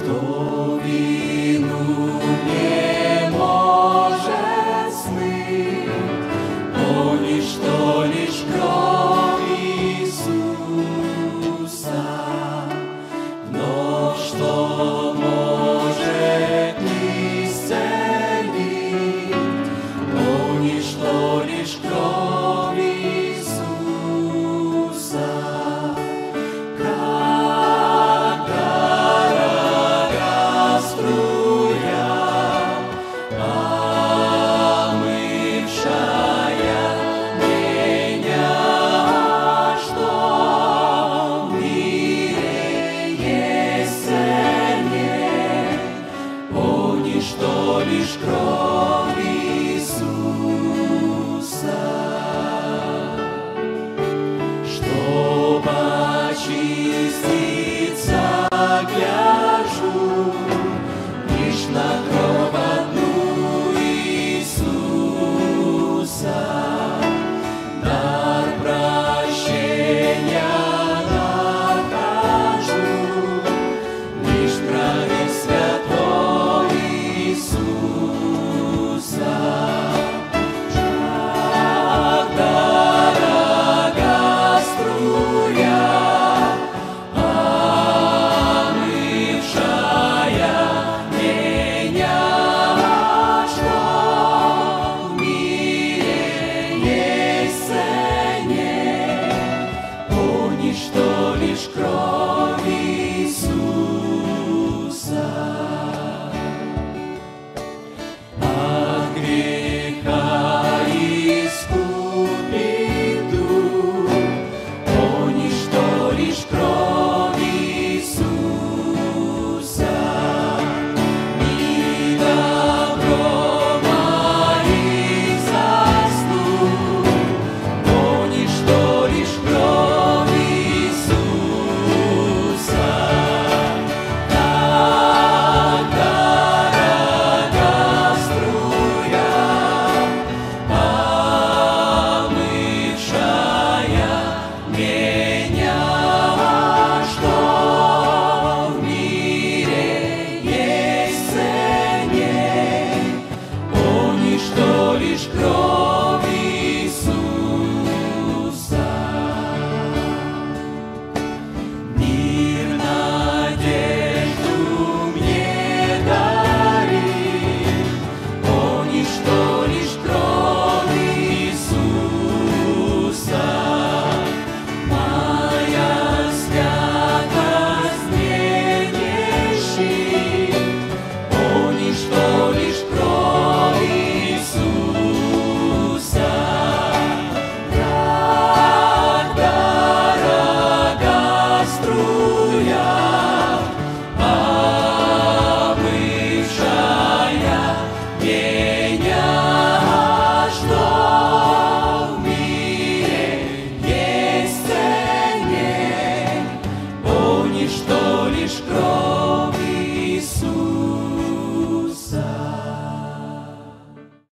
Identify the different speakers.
Speaker 1: estou vindo. see. Лишь кровь. что лишь кровь Иисуса.